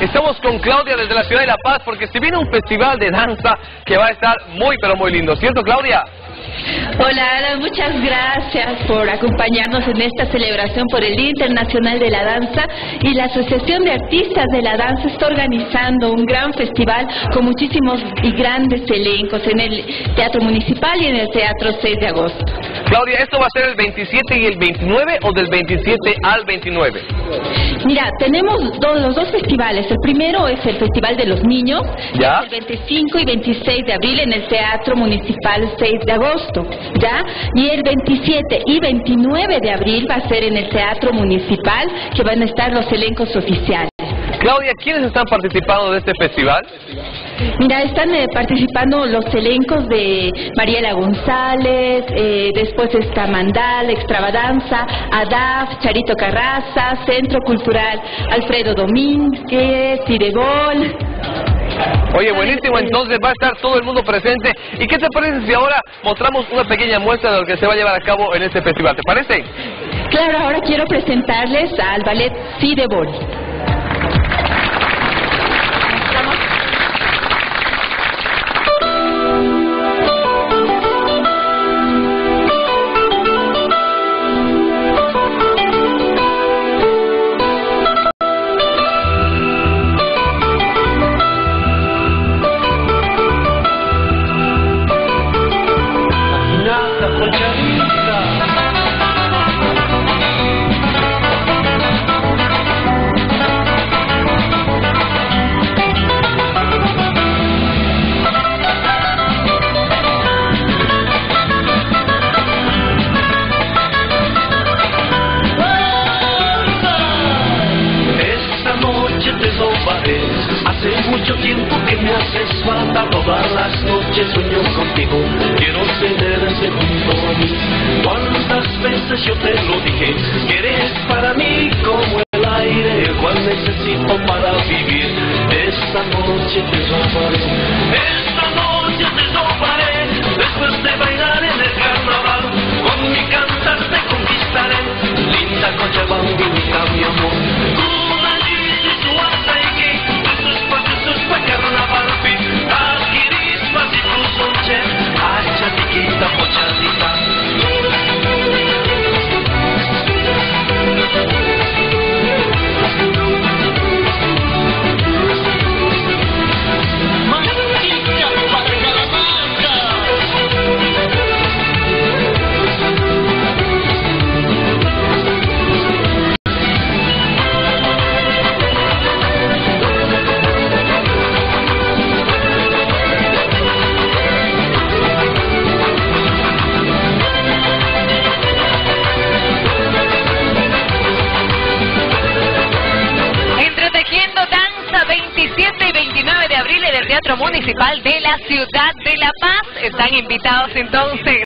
Estamos con Claudia desde la ciudad de La Paz porque se viene un festival de danza que va a estar muy pero muy lindo, ¿cierto Claudia? Hola, muchas gracias por acompañarnos en esta celebración por el Día Internacional de la Danza y la Asociación de Artistas de la Danza está organizando un gran festival con muchísimos y grandes elencos en el Teatro Municipal y en el Teatro 6 de agosto. Claudia, ¿esto va a ser el 27 y el 29 o del 27 al 29? Mira, tenemos los dos festivales. El primero es el Festival de los Niños, ¿Ya? el 25 y 26 de abril en el Teatro Municipal 6 de agosto, ¿ya? Y el 27 y 29 de abril va a ser en el Teatro Municipal que van a estar los elencos oficiales. Claudia, ¿quiénes están participando de este festival? Mira, están eh, participando los elencos de Mariela González, eh, después está Mandal, Extravadanza, ADAF, Charito Carraza, Centro Cultural Alfredo Domínguez, Cirebol. Oye, buenísimo, entonces va a estar todo el mundo presente. ¿Y qué te parece si ahora mostramos una pequeña muestra de lo que se va a llevar a cabo en este festival? ¿Te parece? Claro, ahora quiero presentarles al ballet Cirebol. Hace mucho tiempo que me haces falta Todas las noches sueño contigo. Quiero tenerte junto a mí. Cuántas veces yo te lo dije Que eres para mí como el aire El cual necesito para vivir. Esta noche te robaré abril en el Teatro Municipal de la Ciudad de La Paz. Están invitados entonces.